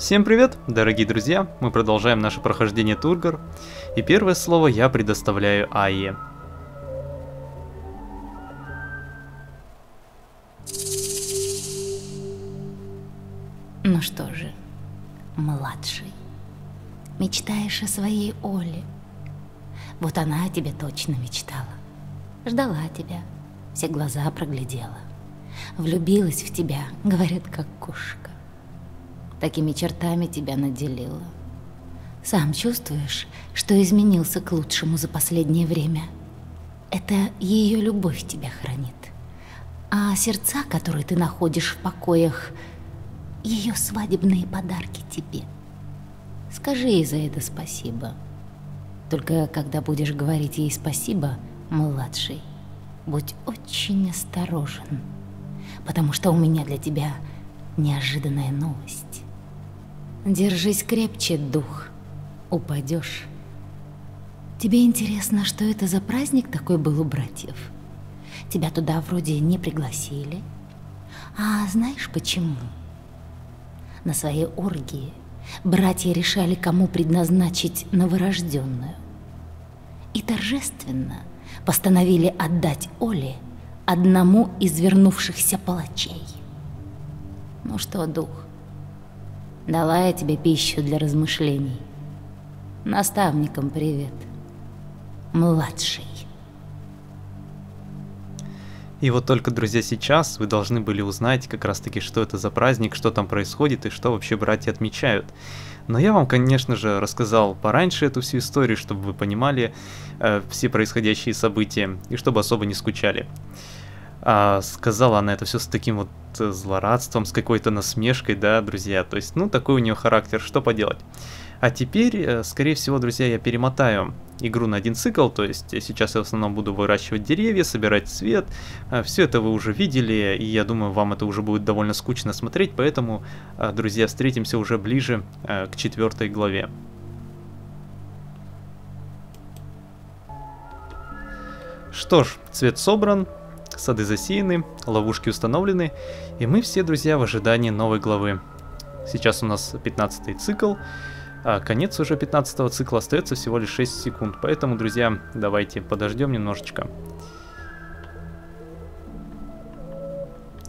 Всем привет, дорогие друзья! Мы продолжаем наше прохождение Тургор. И первое слово я предоставляю Айе. Ну что же, младший, мечтаешь о своей Оле. Вот она о тебе точно мечтала. Ждала тебя, все глаза проглядела. Влюбилась в тебя, говорят, как кошка. Такими чертами тебя наделила. Сам чувствуешь, что изменился к лучшему за последнее время. Это ее любовь тебя хранит. А сердца, которые ты находишь в покоях, ее свадебные подарки тебе. Скажи ей за это спасибо. Только когда будешь говорить ей спасибо, младший, будь очень осторожен, потому что у меня для тебя неожиданная новость. Держись крепче, дух, упадешь. Тебе интересно, что это за праздник такой был у братьев? Тебя туда вроде не пригласили. А знаешь почему? На своей оргии братья решали, кому предназначить новорожденную. И торжественно постановили отдать Оле одному из вернувшихся палачей. Ну что, дух, дала я тебе пищу для размышлений. Наставникам привет. Младший. И вот только, друзья, сейчас вы должны были узнать как раз-таки, что это за праздник, что там происходит и что вообще братья отмечают. Но я вам, конечно же, рассказал пораньше эту всю историю, чтобы вы понимали э, все происходящие события и чтобы особо не скучали. А сказала она это все с таким вот э, злорадством, с какой-то насмешкой, да, друзья. То есть, ну, такой у нее характер, что поделать. А теперь, э, скорее всего, друзья, я перемотаю игру на один цикл, то есть сейчас я в основном буду выращивать деревья, собирать цвет, э, все это вы уже видели, и я думаю, вам это уже будет довольно скучно смотреть, поэтому, э, друзья, встретимся уже ближе к четвертой главе. Что ж, цвет собран, сады засеяны, ловушки установлены, и мы все, друзья, в ожидании новой главы. Сейчас у нас 15 цикл, а конец уже 15 цикла остается всего лишь 6 секунд, поэтому, друзья, давайте подождем немножечко.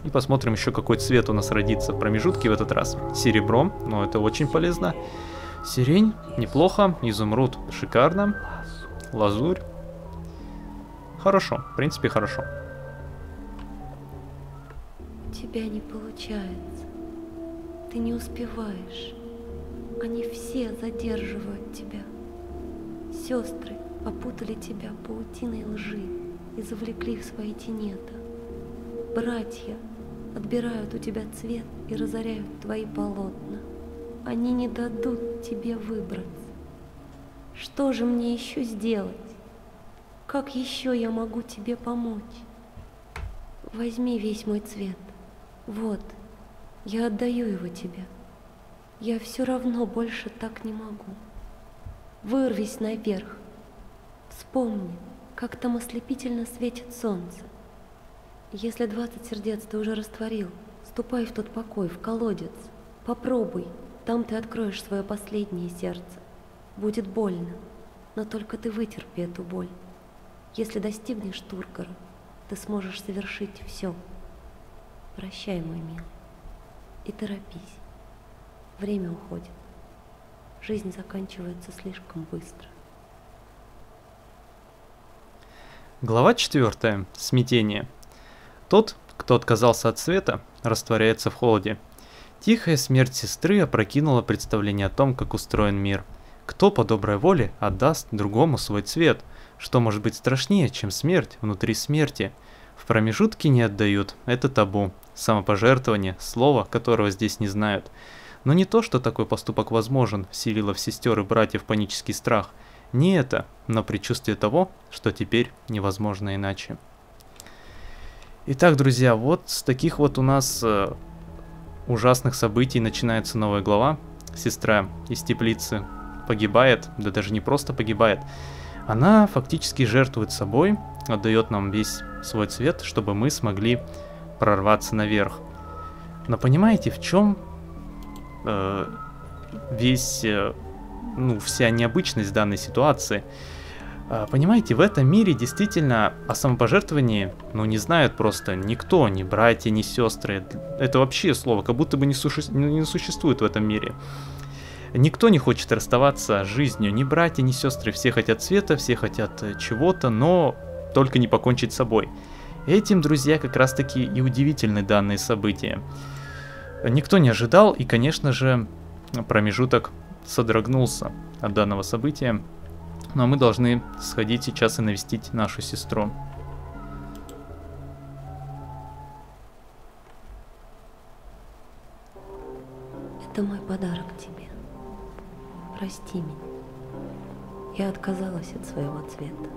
И посмотрим еще какой цвет у нас родится в промежутке в этот раз. Серебро, но это очень полезно. Сирень, неплохо. Изумруд, шикарно. Лазурь. Хорошо, в принципе хорошо. Тебя не получается. Ты не успеваешь. Они все задерживают тебя. Сестры опутали тебя паутиной лжи и завлекли в свои тенета. Братья отбирают у тебя цвет и разоряют твои полотна. Они не дадут тебе выбраться. Что же мне еще сделать? Как еще я могу тебе помочь? Возьми весь мой цвет. Вот, я отдаю его тебе. Я все равно больше так не могу. Вырвись наверх. Вспомни, как там ослепительно светит солнце. Если двадцать сердец ты уже растворил, ступай в тот покой, в колодец. Попробуй, там ты откроешь свое последнее сердце. Будет больно, но только ты вытерпи эту боль. Если достигнешь Тургора, ты сможешь совершить все. Прощай, мой милый, и торопись. Время уходит. Жизнь заканчивается слишком быстро. Глава 4. Смятение. Тот, кто отказался от света, растворяется в холоде. Тихая смерть сестры опрокинула представление о том, как устроен мир. Кто по доброй воле отдаст другому свой цвет? Что может быть страшнее, чем смерть внутри смерти? В промежутке не отдают, это табу. Самопожертвование, слово, которого здесь не знают. Но не то, что такой поступок возможен, вселило в сестер и братьев панический страх. Не это, но предчувствие того, что теперь невозможно иначе. Итак, друзья, вот с таких вот у нас э, ужасных событий начинается новая глава. Сестра из теплицы погибает, да даже не просто погибает. Она фактически жертвует собой, отдает нам весь свой цвет, чтобы мы смогли прорваться наверх. Но понимаете, в чем э, весь, э, ну, вся необычность данной ситуации. А, понимаете, в этом мире действительно о самопожертвовании, ну, не знают просто никто, ни братья, ни сестры. Это вообще слово, как будто бы не, суще... не существует в этом мире. Никто не хочет расставаться с жизнью, ни братья, ни сестры. Все хотят света, все хотят э, чего-то, но только не покончить с собой. Этим, друзья, как раз таки и удивительны данные события. Никто не ожидал, и, конечно же, промежуток содрогнулся от данного события. Но мы должны сходить сейчас и навестить нашу сестру. Это мой подарок тебе. Прости меня. Я отказалась от своего цвета.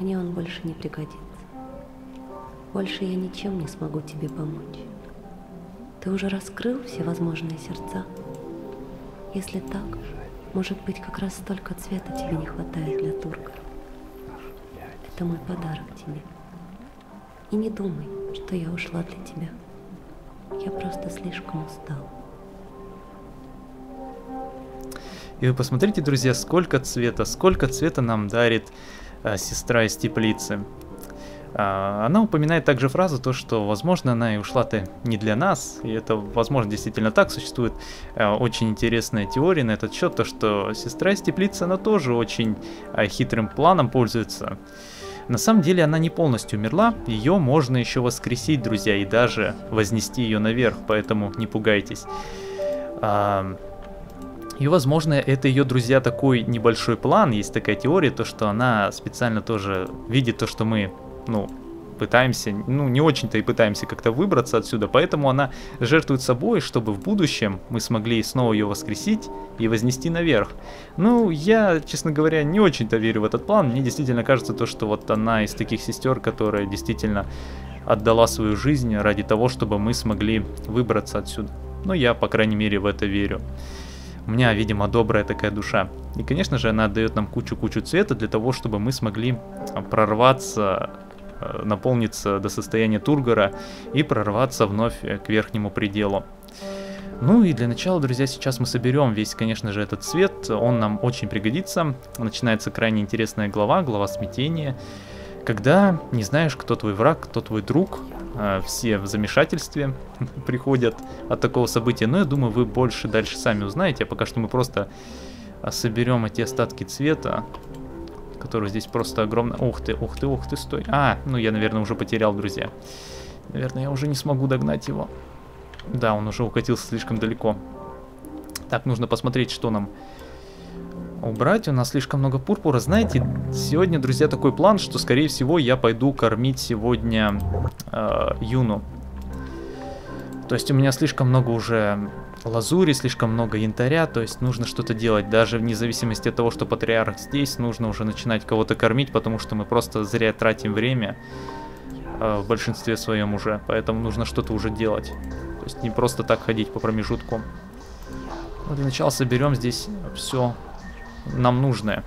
Мне он больше не пригодится. Больше я ничем не смогу тебе помочь. Ты уже раскрыл все возможные сердца? Если так, может быть, как раз столько цвета тебе не хватает для турка. Это мой подарок тебе. И не думай, что я ушла для тебя. Я просто слишком устал. И вы посмотрите, друзья, сколько цвета, сколько цвета нам дарит э, сестра из теплицы. А, она упоминает также фразу, то, что, возможно, она и ушла-то не для нас, и это, возможно, действительно так. Существует э, очень интересная теория на этот счет, то, что сестра из теплицы, она тоже очень э, хитрым планом пользуется. На самом деле она не полностью умерла, ее можно еще воскресить, друзья, и даже вознести ее наверх, поэтому не пугайтесь. И, возможно, это ее, друзья, такой небольшой план, есть такая теория, то, что она специально тоже видит то, что мы ну, пытаемся, ну, не очень-то и пытаемся как-то выбраться отсюда, поэтому она жертвует собой, чтобы в будущем мы смогли снова ее воскресить и вознести наверх. Ну, я, честно говоря, не очень-то верю в этот план, мне действительно кажется то, что вот она из таких сестер, которая действительно отдала свою жизнь ради того, чтобы мы смогли выбраться отсюда. Но я, по крайней мере, в это верю. У меня, видимо, добрая такая душа. И, конечно же, она дает нам кучу-кучу цвета для того, чтобы мы смогли прорваться Э, наполниться до состояния тургора и прорваться вновь э, к верхнему пределу. Ну и для начала, друзья, сейчас мы соберем весь, конечно же, этот цвет, он нам очень пригодится. Начинается крайне интересная глава, глава смятения, когда не знаешь, кто твой враг, кто твой друг, э, все в замешательстве приходят от такого события, но я думаю, вы больше дальше сами узнаете, а пока что мы просто соберем эти остатки цвета, который здесь просто огромный. Ух ты, ух ты, ух ты, стой. А, ну я, наверное, уже потерял, друзья. Наверное, я уже не смогу догнать его. Да, он уже укатился слишком далеко. Так, нужно посмотреть, что нам убрать. У нас слишком много пурпура. Знаете, сегодня, друзья, такой план, что, скорее всего, я пойду кормить сегодня э, Юну. То есть у меня слишком много уже лазури, слишком много янтаря, то есть нужно что-то делать. Даже вне зависимости от того, что патриарх здесь, нужно уже начинать кого-то кормить, потому что мы просто зря тратим время э, в большинстве своем уже, поэтому нужно что-то уже делать. То есть не просто так ходить по промежутку. Ну, для начала соберем здесь все нам нужное.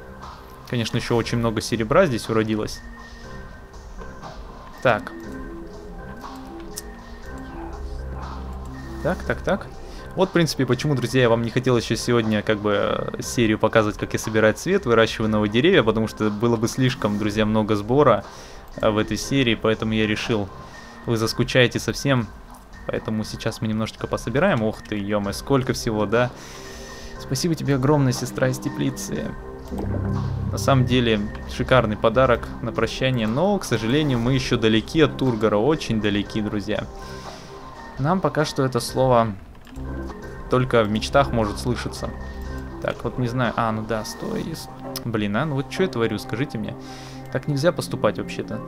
Конечно, еще очень много серебра здесь уродилось. Так. Так, так, так. Вот, в принципе, почему, друзья, я вам не хотел еще сегодня как бы серию показывать, как я собираю цвет, выращиваю новые деревья, потому что было бы слишком, друзья, много сбора а, в этой серии, поэтому я решил, вы заскучаете совсем, поэтому сейчас мы немножечко пособираем. Ох ты, ё сколько всего, да? Спасибо тебе огромное, сестра из теплицы. На самом деле, шикарный подарок на прощание, но, к сожалению, мы еще далеки от Тургора, очень далеки, друзья. Нам пока что это слово только в мечтах может слышаться. Так, вот не знаю. А, ну да, стой. Блин, а, ну вот что я творю, скажите мне. Так нельзя поступать вообще-то.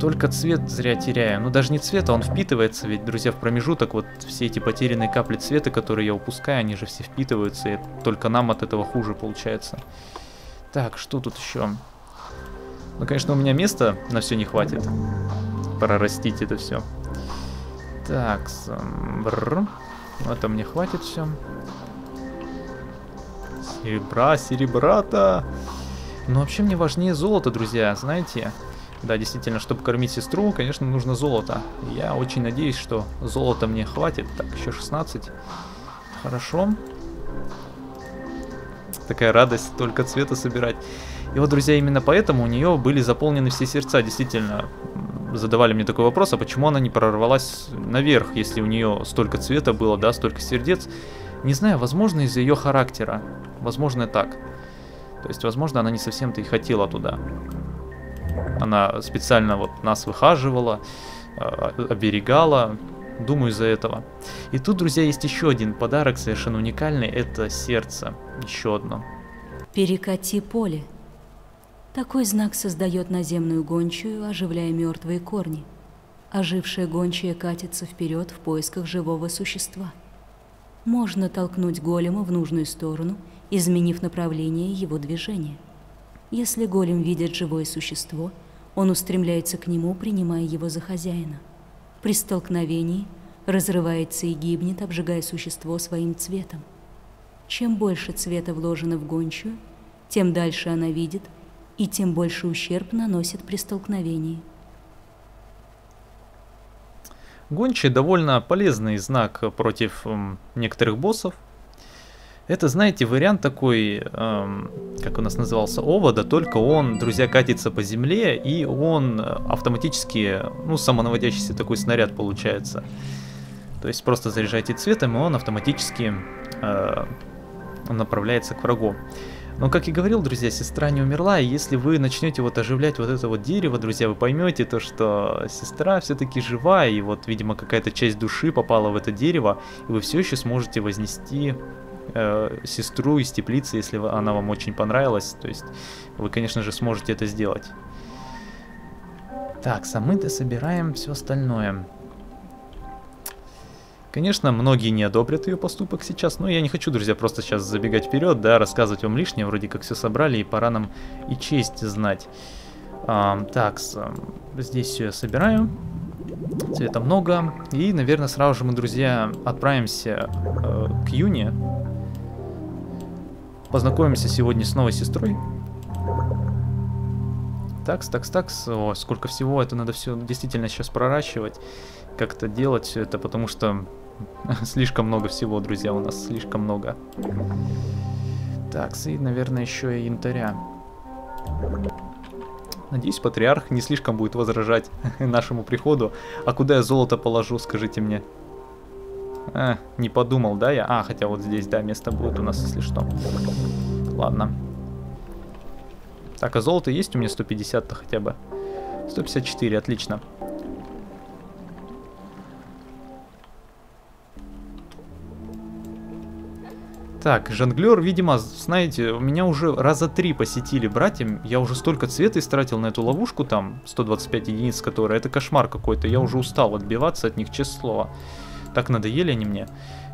Только цвет зря теряю. Ну даже не цвет, а он впитывается, ведь, друзья, в промежуток вот все эти потерянные капли цвета, которые я упускаю, они же все впитываются, и только нам от этого хуже получается. Так, что тут еще? Ну, конечно, у меня места на все не хватит. Прорастить это все. Так, бррр. Это мне хватит все. Серебра, серебрата. Но вообще мне важнее золото, друзья, знаете. Да, действительно, чтобы кормить сестру, конечно, нужно золото. Я очень надеюсь, что золота мне хватит. Так, еще 16. Хорошо. Такая радость только цвета собирать. И вот, друзья, именно поэтому у нее были заполнены все сердца. Действительно, задавали мне такой вопрос, а почему она не прорвалась наверх, если у нее столько цвета было, да, столько сердец. Не знаю, возможно, из-за ее характера. Возможно, так. То есть, возможно, она не совсем-то и хотела туда. Она специально вот нас выхаживала, а, оберегала, думаю, из-за этого. И тут, друзья, есть еще один подарок, совершенно уникальный, это сердце. Еще одно. Перекати поле. Такой знак создает наземную гончую, оживляя мертвые корни. Ожившая гончая катится вперед в поисках живого существа. Можно толкнуть голема в нужную сторону, изменив направление его движения. Если голем видит живое существо, он устремляется к нему, принимая его за хозяина. При столкновении разрывается и гибнет, обжигая существо своим цветом. Чем больше цвета вложено в гончую, тем дальше она видит, и тем больше ущерб наносит при столкновении. Гончий довольно полезный знак против м, некоторых боссов, это, знаете, вариант такой, эм, как у нас назывался, овода, только он, друзья, катится по земле, и он автоматически, ну, самонаводящийся такой снаряд получается. То есть просто заряжаете цветом, и он автоматически э, направляется к врагу. Но, как и говорил, друзья, сестра не умерла, и если вы начнете вот оживлять вот это вот дерево, друзья, вы поймете то, что сестра все-таки жива, и вот, видимо, какая-то часть души попала в это дерево, и вы все еще сможете вознести э, сестру из теплицы, если она вам очень понравилась. То есть вы, конечно же, сможете это сделать. Так, самы-то собираем все остальное. Конечно, многие не одобрят ее поступок сейчас, но я не хочу, друзья, просто сейчас забегать вперед, да, рассказывать вам лишнее, вроде как все собрали, и пора нам и честь знать. А, так, здесь все я собираю, цвета много, и, наверное, сразу же мы, друзья, отправимся э, к Юне, Познакомимся сегодня с новой сестрой. Такс, такс, такс. О, сколько всего. Это надо все действительно сейчас проращивать. Как-то делать все это, потому что слишком много всего, друзья, у нас слишком много. Такс, и, наверное, еще и янтаря. Надеюсь, патриарх не слишком будет возражать нашему приходу. А куда я золото положу, скажите мне. А, не подумал, да, я? А, хотя вот здесь, да, место будет у нас, если что. Ладно. Так, а золото есть у меня 150-то хотя бы? 154, отлично. Так, жонглер, видимо, знаете, у меня уже раза три посетили братьям. Я уже столько цвета истратил на эту ловушку там, 125 единиц, которая. Это кошмар какой-то. Я уже устал отбиваться от них, честное слово. Так надоели они мне.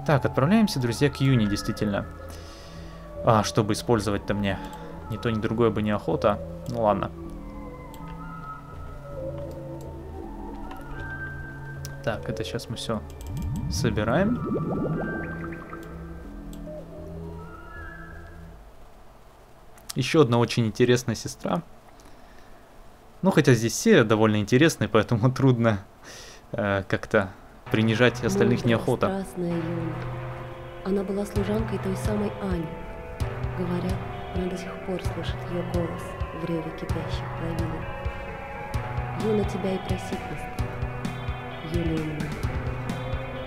Так, отправляемся, друзья, к Юни, действительно. А, чтобы использовать-то мне ни то, ни другое бы не охота. Ну ладно. Так, это сейчас мы все собираем. Еще одна очень интересная сестра. Ну, хотя здесь все довольно интересные, поэтому трудно э, как-то принижать остальных неохота. Она была служанкой той самой Ани. Говорят, она до сих пор слышит ее голос в реве кипящих плавилин. Юна тебя и просить не умна.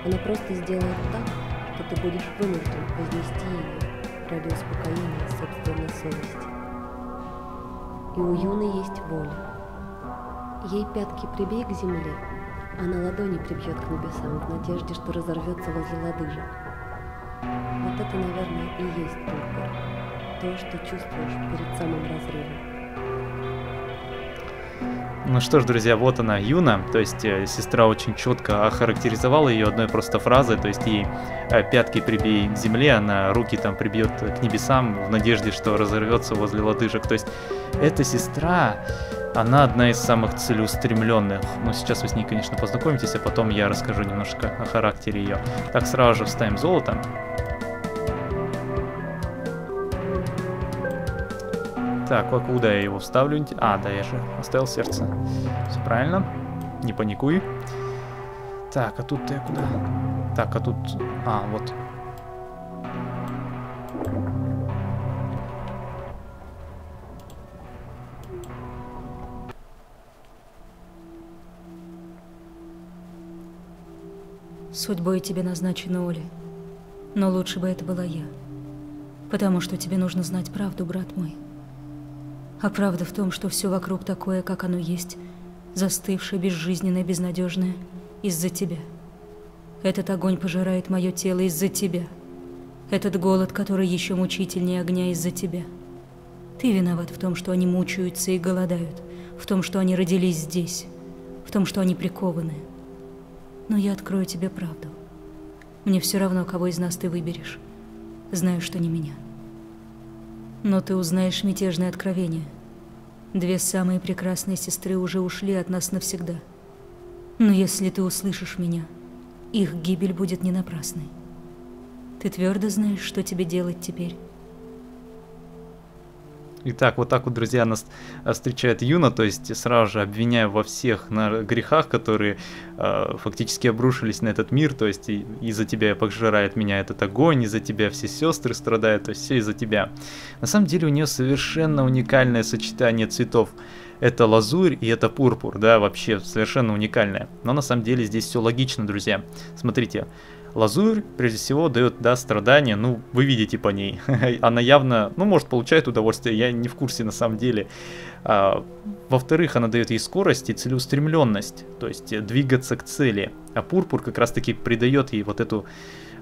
Она просто сделает так, что ты будешь вынужден вознести ее ради успокоения собственной совести. И у Юны есть воля. Ей пятки прибей к земле, а на ладони прибьет к небесам в надежде, что разорвется возле лодыжек. Вот это, наверное, и есть Тургор. То, что чувствуешь перед самым разрывом. Ну что ж, друзья, вот она, Юна, то есть э, сестра очень четко охарактеризовала ее одной просто фразой, то есть ей э, пятки прибей к земле, она руки там прибьет к небесам в надежде, что разорвется возле лодыжек. То есть эта сестра, она одна из самых целеустремленных. Но сейчас вы с ней, конечно, познакомитесь, а потом я расскажу немножко о характере ее. Так, сразу же вставим золото. Так, а куда я его вставлю? А, да, я же оставил сердце. Все правильно. Не паникуй. Так, а тут я куда? Так, а тут... А, вот. Судьбой тебе назначена Оля. Но лучше бы это была я. Потому что тебе нужно знать правду, брат мой. А правда в том, что все вокруг такое, как оно есть, застывшее, безжизненное, безнадежное, из-за тебя. Этот огонь пожирает мое тело из-за тебя. Этот голод, который еще мучительнее огня из-за тебя. Ты виноват в том, что они мучаются и голодают, в том, что они родились здесь, в том, что они прикованы. Но я открою тебе правду. Мне все равно, кого из нас ты выберешь. Знаю, что не меня. Но ты узнаешь мятежное откровение. Две самые прекрасные сестры уже ушли от нас навсегда. Но если ты услышишь меня, их гибель будет не напрасной. Ты твердо знаешь, что тебе делать теперь. Итак, вот так вот, друзья, нас э, встречает Юна, то есть сразу же обвиняя во всех на грехах, которые э, фактически обрушились на этот мир, то есть из-за тебя пожирает меня этот огонь, из-за тебя все сестры страдают, то есть все из-за тебя. На самом деле у нее совершенно уникальное сочетание цветов. Это лазурь и это пурпур, да, вообще совершенно уникальное. Но на самом деле здесь все логично, друзья. Смотрите, Лазурь, прежде всего, дает, да, страдания, ну, вы видите по ней. Она явно, ну, может, получает удовольствие, я не в курсе на самом деле. А, во-вторых, она дает ей скорость и целеустремленность, то есть двигаться к цели. А пурпур как раз-таки придает ей вот эту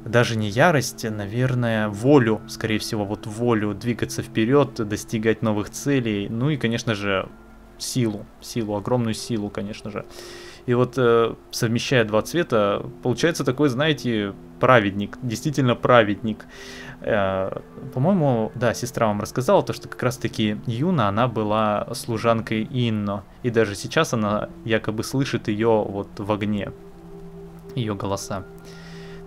даже не ярость, наверное, волю, скорее всего, вот волю двигаться вперед, достигать новых целей, ну и, конечно же, силу, силу, огромную силу, конечно же. И вот э, совмещая два цвета, получается такой, знаете, праведник, действительно праведник. Э, по-моему, да, сестра вам рассказала, то, что как раз-таки Юна, она была служанкой Инно. И даже сейчас она якобы слышит ее вот в огне, ее голоса.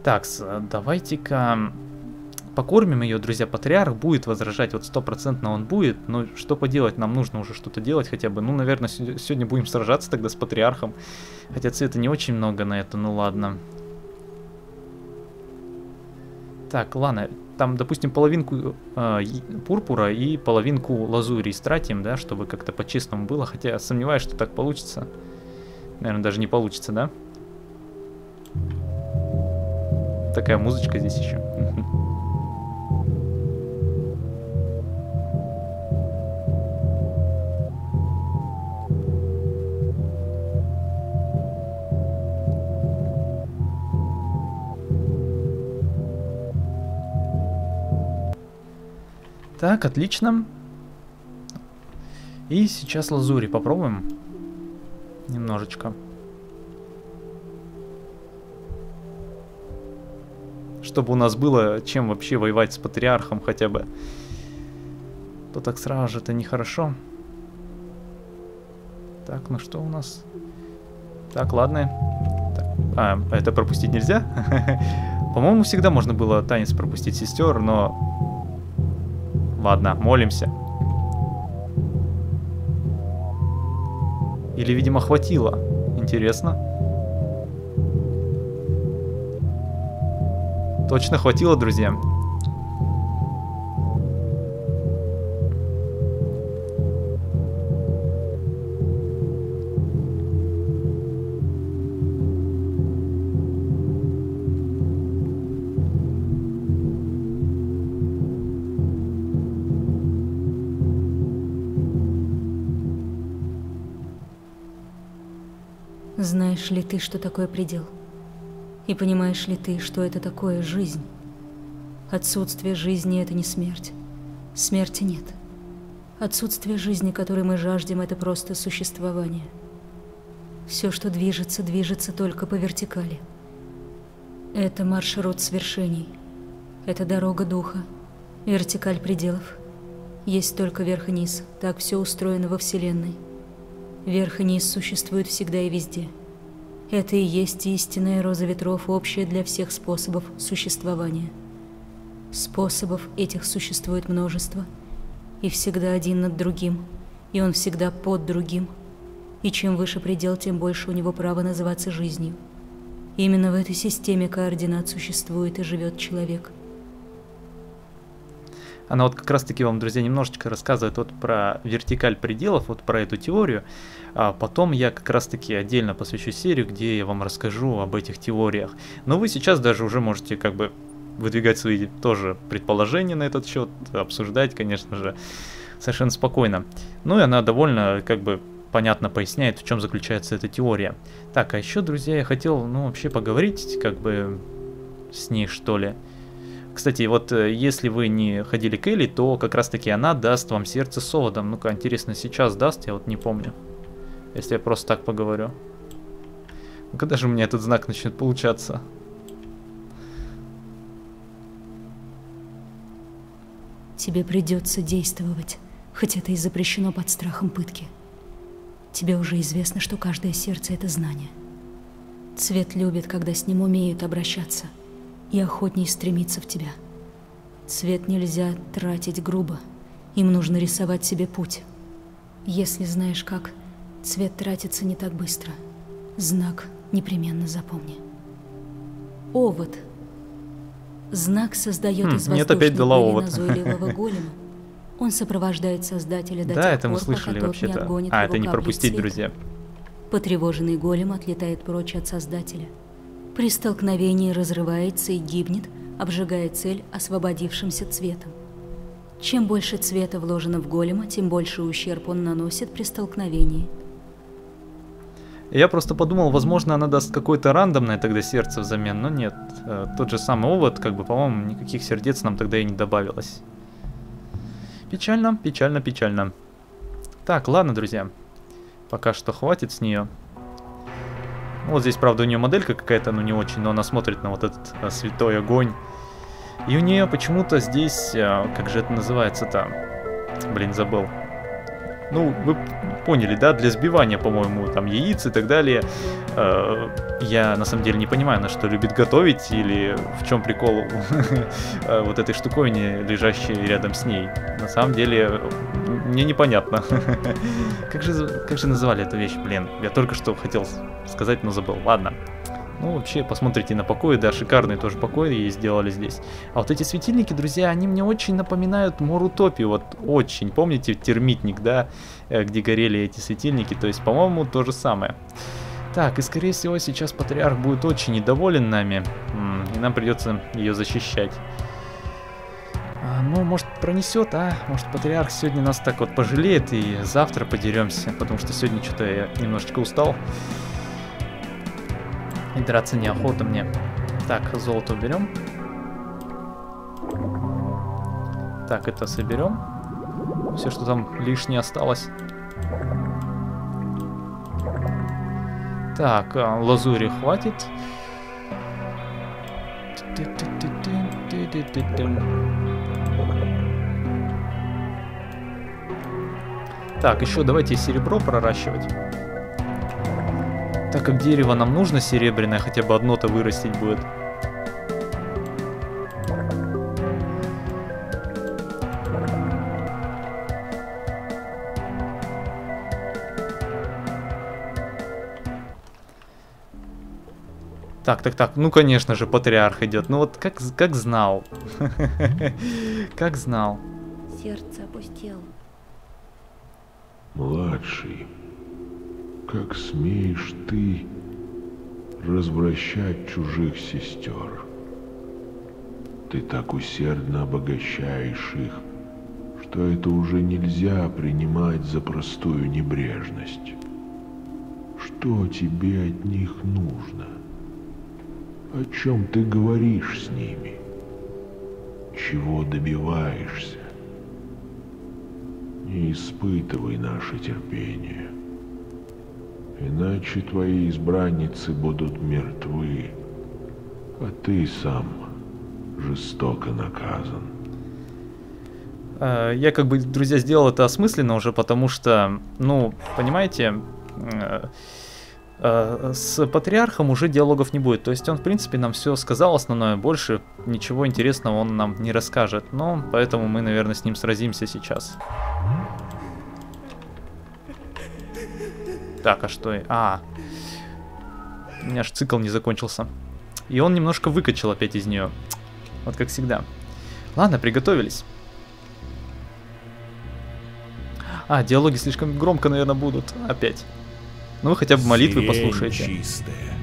Так, давайте-ка покормим ее, друзья, патриарх будет возражать, вот стопроцентно он будет, но что поделать, нам нужно уже что-то делать хотя бы. Ну, наверное, сегодня будем сражаться тогда с патриархом, хотя цвета не очень много на это, ну ладно. Так, ладно, там, допустим, половинку э, пурпура и половинку лазури истратим, да, чтобы как-то по-честному было, хотя сомневаюсь, что так получится. Наверное, даже не получится, да? Такая музычка здесь еще. Так, отлично. И сейчас лазури попробуем. Немножечко. Чтобы у нас было чем вообще воевать с патриархом хотя бы. То так сразу же это нехорошо. Так, ну что у нас? Так, ладно. Так. А, это пропустить нельзя? По-моему, всегда можно было танец пропустить сестер, но Ладно, молимся. Или, видимо, хватило. Интересно. Точно хватило, друзья. Знаешь ли ты, что такое предел? И понимаешь ли ты, что это такое жизнь? Отсутствие жизни — это не смерть. Смерти нет. Отсутствие жизни, которой мы жаждем, это просто существование. Все, что движется, движется только по вертикали. Это маршрут свершений. Это дорога духа. Вертикаль пределов. Есть только верх и низ. Так все устроено во Вселенной. Верх и низ существуют всегда и везде. Это и есть истинная роза ветров, общая для всех способов существования. Способов этих существует множество, и всегда один над другим, и он всегда под другим. И чем выше предел, тем больше у него право называться жизнью. Именно в этой системе координат существует и живет человек. Она вот как раз-таки вам, друзья, немножечко рассказывает вот про вертикаль пределов, вот про эту теорию. А потом я как раз-таки отдельно посвящу серию, где я вам расскажу об этих теориях. Но вы сейчас даже уже можете как бы выдвигать свои тоже предположения на этот счет, обсуждать, конечно же, совершенно спокойно. Ну и она довольно как бы понятно поясняет, в чем заключается эта теория. Так, а еще, друзья, я хотел, ну, вообще поговорить, как бы, с ней, что ли. Кстати, вот э, если вы не ходили к Элли, то как раз таки она даст вам сердце с оводом. Ну-ка, интересно, сейчас даст, я вот не помню. Если я просто так поговорю. Ну когда же у меня этот знак начнет получаться? Тебе придется действовать, хоть это и запрещено под страхом пытки. Тебе уже известно, что каждое сердце — это знание. Цвет любит, когда с ним умеют обращаться, и охотней стремится в тебя. Цвет нельзя тратить грубо, им нужно рисовать себе путь. Если знаешь как, цвет тратится не так быстро. Знак непременно запомни. Овод. Знак создает хм, из нет, опять назойливого голема. Он сопровождает создателя до да, тех это мы пор, слышали пока тот не отгонит А, его это не пропустить, друзья. Потревоженный голем отлетает прочь от Создателя. При столкновении разрывается и гибнет, обжигая цель освободившимся цветом. Чем больше цвета вложено в голема, тем больше ущерб он наносит при столкновении. Я просто подумал, возможно, она даст какое-то рандомное тогда сердце взамен, но нет. Э, Тот же самый овод, как бы, по-моему, никаких сердец нам тогда и не добавилось. Печально, печально, печально. Так, ладно, друзья. Пока что хватит с нее. Вот здесь, правда, у нее моделька какая-то, ну не очень, но она смотрит на вот этот э, святой огонь. И у нее почему-то здесь, э, как же это называется-то? Блин, забыл. Ну, вы поняли, да, для сбивания, по-моему, там яиц и так далее. Э, я на самом деле не понимаю, на что любит готовить или в чем прикол э, вот этой штуковины, лежащей рядом с ней. На самом деле, мне непонятно. Как же, как же называли эту вещь, блин? Я только что хотел сказать, но забыл. Ладно. Ну, вообще, посмотрите на покои, да, шикарные тоже покои ей сделали здесь. А вот эти светильники, друзья, они мне очень напоминают Морутопию, вот очень. Помните термитник, да, э, где горели эти светильники? То есть, по-моему, то же самое. Так, и скорее всего сейчас патриарх будет очень недоволен нами, и нам придется ее защищать. А, ну, может, пронесет, а? Может, патриарх сегодня нас так вот пожалеет и завтра подеремся, потому что сегодня что-то я немножечко устал. И драться неохота мне. Так, золото уберем. Так, это соберем. Все, что там лишнее осталось. Так, а, лазури хватит. Так, еще давайте серебро проращивать. Так как дерево нам нужно серебряное, хотя бы одно-то вырастить будет. Так, так, так, ну конечно же, патриарх идет. Ну вот как, как знал. Как знал. Сердце опустело. Младший, как смеешь ты развращать чужих сестер? Ты так усердно обогащаешь их, что это уже нельзя принимать за простую небрежность. Что тебе от них нужно? О чем ты говоришь с ними? Чего добиваешься? Не испытывай наше терпение. Иначе твои избранницы будут мертвы, а ты сам жестоко наказан. Э, Я как бы, друзья, сделал это осмысленно уже, потому что, ну, понимаете, э, э, с патриархом уже диалогов не будет. То есть он, в принципе, нам все сказал основное, больше ничего интересного он нам не расскажет. Но поэтому мы, наверное, с ним сразимся сейчас. Так, а что? А, у меня аж цикл не закончился. И он немножко выкачал опять из нее. Вот как всегда. Ладно, приготовились. А, диалоги слишком громко, наверное, будут. Опять. Ну, вы хотя бы молитвы Сирень послушайте. чистая,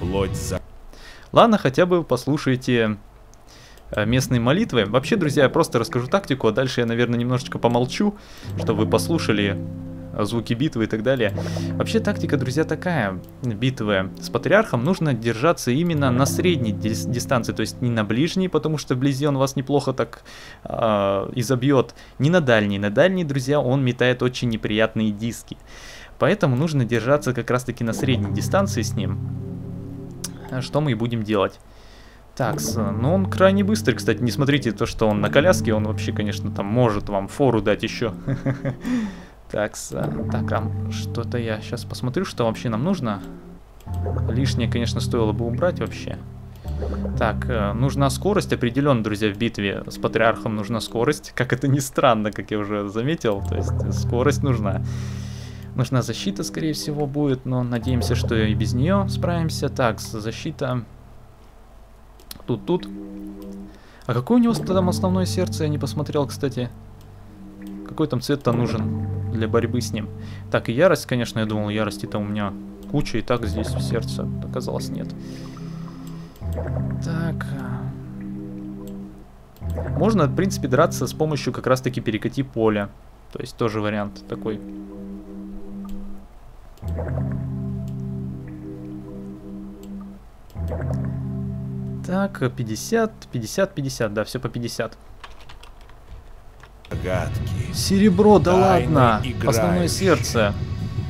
плоть за... Ладно, хотя бы послушайте э, местные молитвы. Вообще, друзья, я просто расскажу тактику, а дальше я, наверное, немножечко помолчу, чтобы вы послушали звуки битвы и так далее. Вообще, тактика, друзья, такая. Битвы с патриархом нужно держаться именно на средней дис- дистанции, то есть не на ближней, потому что вблизи он вас неплохо так э, изобьет, не на дальней. На дальней, друзья, он метает очень неприятные диски. Поэтому нужно держаться как раз-таки на средней дистанции с ним. Что мы и будем делать. Так, ну он крайне быстрый, кстати, не смотрите то, что он на коляске, он вообще, конечно, там может вам фору дать еще. Так, с- так, а что-то я сейчас посмотрю, что вообще нам нужно. Лишнее, конечно, стоило бы убрать вообще. Так, э, нужна скорость, определенно, друзья, в битве с патриархом нужна скорость. Как это ни странно, как я уже заметил, то есть э, скорость нужна. Нужна защита, скорее всего, будет, но надеемся, что и без нее справимся. Так, защита. Тут, тут. А какое у него там основное сердце, я не посмотрел, кстати. Какой там цвет-то нужен для борьбы с ним. Так, и ярость, конечно, я думал, ярости-то у меня куча, и так здесь в сердце. Оказалось, нет. Так. Можно, в принципе, драться с помощью как раз-таки перекати поля. То есть тоже вариант такой. Так, 50, 50, 50, да, все по 50. Гадки, Серебро, да ладно! Основное сердце.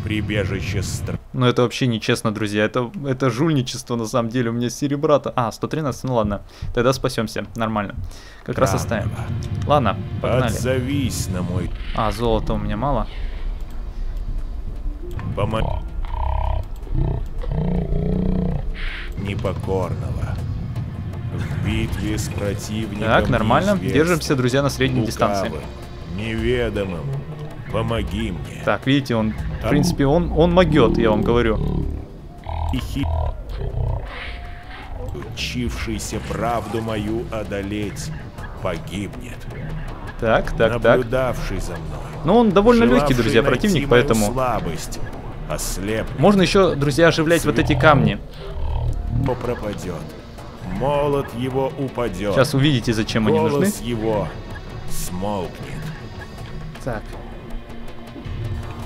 прибежище стр... Но это вообще нечестно, друзья. Это, это жульничество на самом деле. У меня серебра-то... А, 113, ну ладно. Тогда спасемся. Нормально. Как раз оставим. Ладно, погнали. Отзовись на мой А, золота у меня мало. помо... Непокорного. В битве с противником Так, нормально. Держимся, друзья, на средней дистанции. Неведомым. Помоги мне. Так, видите, он, в принципе, он, он могет, я вам говорю. И хи... Учившийся правду мою одолеть, погибнет. Так, так, так. Наблюдавший за мной. Ну, он довольно легкий, друзья, противник, поэтому... слабость, ослепнет, Можно еще, друзья, оживлять вот эти камни. то пропадет. Молот его упадет. Сейчас увидите, зачем они нужны. Голос его смолкнет. Так.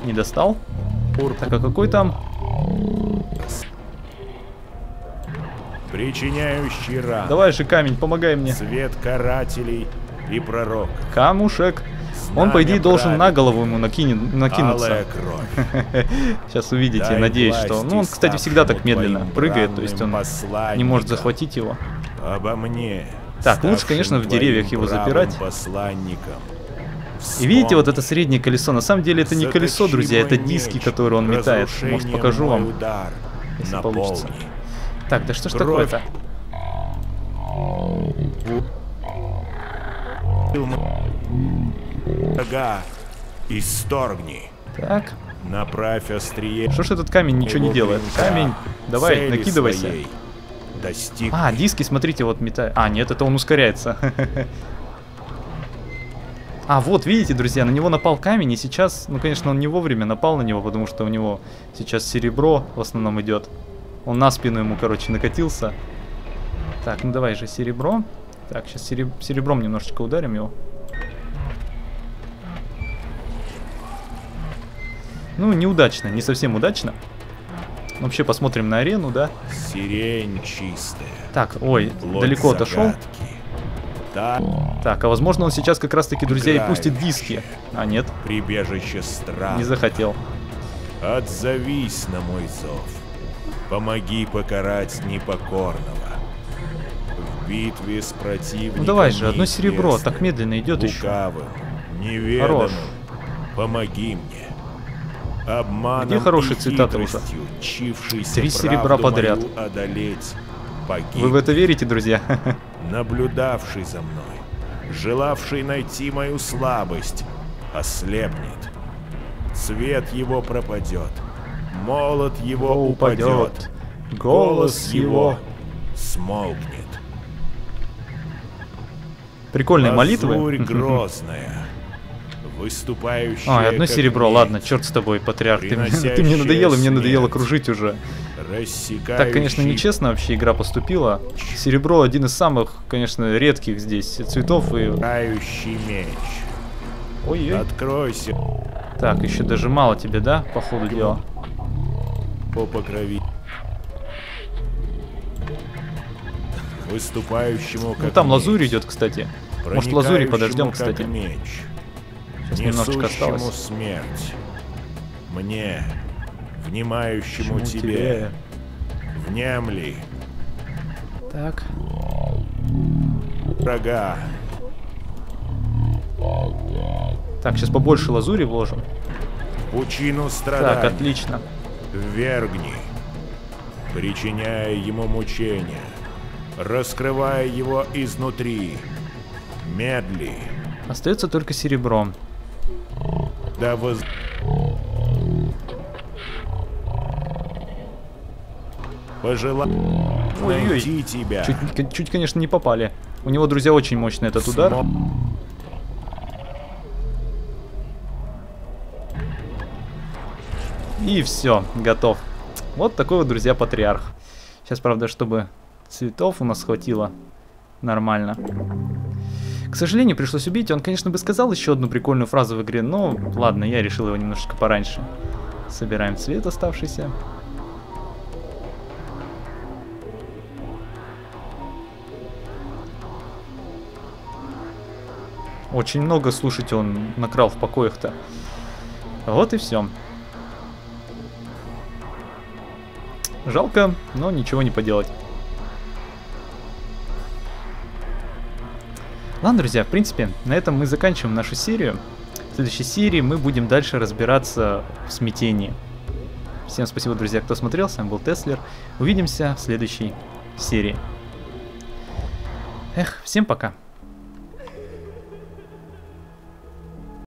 Не достал? Так, а какой там? Причиняющий ран. Давай же камень, помогай мне. Свет карателей и пророк. Камушек. Он, по идее, должен на голову ему накинет, накинуться. Сейчас увидите, Дай надеюсь, что... Ну, он, кстати, всегда так медленно прыгает, то есть он не может захватить его. Обо мне. Так, лучше, конечно, в деревьях его запирать. посланником. И видите, вот это среднее колесо. На самом деле это не колесо, друзья, это диски, которые он метает. Может, покажу вам, если получится. Так, да что ж такое-то? Врага, исторгни. Так, Направь острие. что ж этот камень ничего не делает? Камень, давай, накидывайся. Достиг. А, диски, смотрите, вот метает. А, нет, это он ускоряется. А, вот, видите, друзья, на него напал камень, и сейчас, ну, конечно, он не вовремя напал на него, потому что у него сейчас серебро в основном идет. Он на спину ему, короче, накатился. Так, ну давай же серебро. Так, сейчас серебром немножечко ударим его. Ну, неудачно, не совсем удачно. Вообще посмотрим на арену, да? Сирень чистая. Так, ой, плоть далеко отошел. Да, Так, а возможно он сейчас как раз таки, друзья, и пустит диски. А нет, прибежище страха. не захотел. Отзовись на мой зов. Помоги покарать непокорного. В битве с противником Ну давай же, одно серебро, так медленно идет еще. лукавым, неведомым. Хорош. Помоги мне. Обманом Где хорошие цитаты уже? Три серебра подряд. одолеть, погиб. Вы в это верите, друзья? наблюдавший за мной, желавший найти мою слабость, ослепнет. Цвет его пропадет, молот его упадет, голос его смолкнет. Прикольные молитвы. Лазурь Мгм. грозная, Выступающая, А, одно серебро, меч, ладно, черт с тобой, патриарх. Ты, мне- ты мне надоел, и мне надоело кружить уже. Рассекающий Так, конечно, нечестно вообще игра поступила. Серебро один из самых, конечно, редких здесь цветов и... Тающий меч. Ой-ой. Откройся, Так, еще даже мало тебе, да, по ходу дела? по покрови. Выступающему как Ну там меч, лазурь идет, кстати. Может, лазури подождем, кстати. меч, Сейчас немножечко осталось. смерть. Мне, внимающему Почему тебе, внемли, Так. врага, Так, сейчас побольше лазури вложим. пучину Так, страданий, отлично. ввергни, причиняя ему мучения, раскрывая его изнутри, медли, Остается только серебро. да воз... Пожела... Ой-ой. найти тебя. Чуть, чуть, конечно, не попали. У него, друзья, очень мощный этот удар. И все, готов. Вот такой вот, друзья, патриарх. Сейчас, правда, чтобы цветов у нас хватило нормально. К сожалению, пришлось убить. Он, конечно, бы сказал еще одну прикольную фразу в игре, но ладно, я решил его немножечко пораньше. Собираем цвет оставшийся. Очень много, слушайте, он накрал в покоях-то. Вот и все. Жалко, но ничего не поделать. Ладно, друзья, в принципе, на этом мы заканчиваем нашу серию. В следующей серии мы будем дальше разбираться в смятении. Всем спасибо, друзья, кто смотрел. С вами был Теслер. Увидимся в следующей серии. Эх, всем пока.